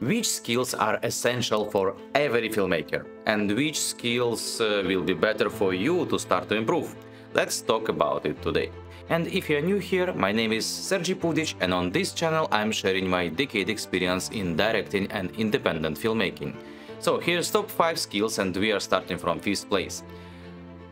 Which skills are essential for every filmmaker and which skills uh, will be better for you to start to improve? Let's talk about it today. And if you're new here, my name is Sergiy Pudich and on this channel I'm sharing my decade experience in directing and independent filmmaking. So here's top 5 skills and we are starting from 5th place.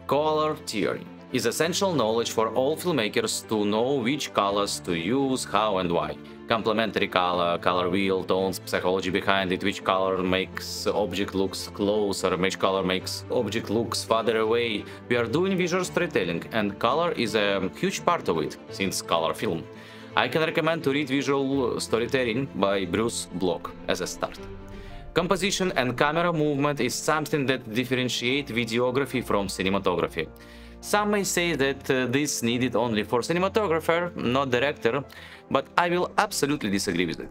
Color theory is essential knowledge for all filmmakers to know which colors to use, how and why complementary color, color wheel, tones, psychology behind it, which color makes object looks closer, which color makes object looks farther away. We are doing visual storytelling and color is a huge part of it, since color film. I can recommend to read Visual Storytelling by Bruce Block as a start. Composition and camera movement is something that differentiate videography from cinematography. Some may say that uh, this needed only for cinematographer, not director, but I will absolutely disagree with it.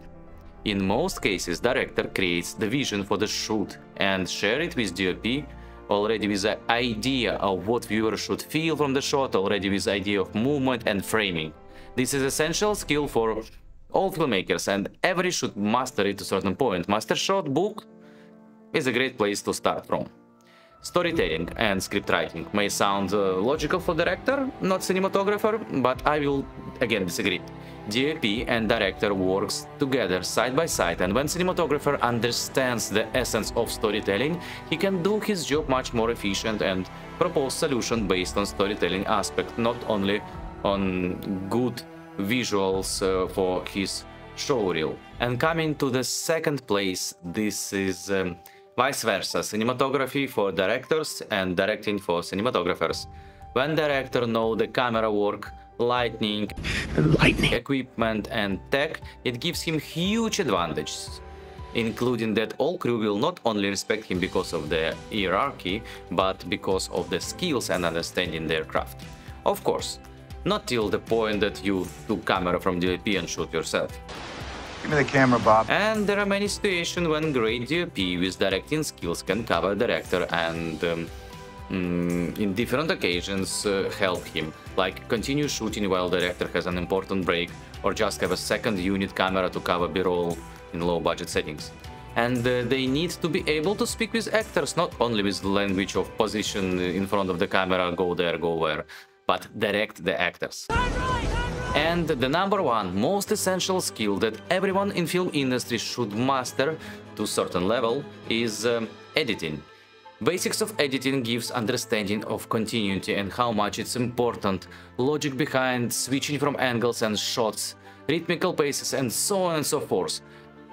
In most cases, director creates the vision for the shoot and share it with DOP already with the idea of what viewer should feel from the shot, already with idea of movement and framing. This is essential skill for all filmmakers and every should master it to a certain point. Master Shot book is a great place to start from. Storytelling and script writing may sound uh, logical for director, not cinematographer, but I will again disagree. DOP and director works together side by side and when cinematographer understands the essence of storytelling, he can do his job much more efficient and propose solution based on storytelling aspect, not only on good visuals uh, for his showreel. And coming to the second place, this is um, Vice versa, cinematography for directors and directing for cinematographers. When director know the camera work, lighting, lightning, equipment and tech, it gives him huge advantages including that all crew will not only respect him because of the hierarchy, but because of the skills and understanding their craft. Of course, not till the point that you took camera from DOP and shoot yourself. Give me the camera, Bob. And there are many situations when great DOP with directing skills can cover director and um, mm, in different occasions uh, help him, like continue shooting while director has an important break, or just have a second unit camera to cover b-roll in low budget settings. And uh, they need to be able to speak with actors, not only with the language of position in front of the camera, go there, go where, but direct the actors. And the number one most essential skill that everyone in film industry should master to a certain level is um, editing. Basics of editing gives understanding of continuity and how much it's important, logic behind switching from angles and shots, rhythmical paces and so on and so forth.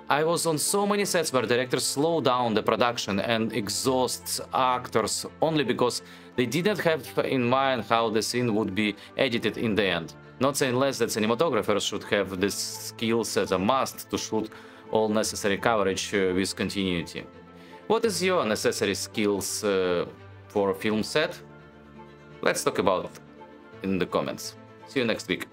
I was on so many sets where directors slow down the production and exhaust actors only because they didn't have in mind how the scene would be edited in the end. Not saying less that cinematographers should have the skills as a must to shoot all necessary coverage uh, with continuity. What is your necessary skills uh, for a film set? Let's talk about it in the comments. See you next week.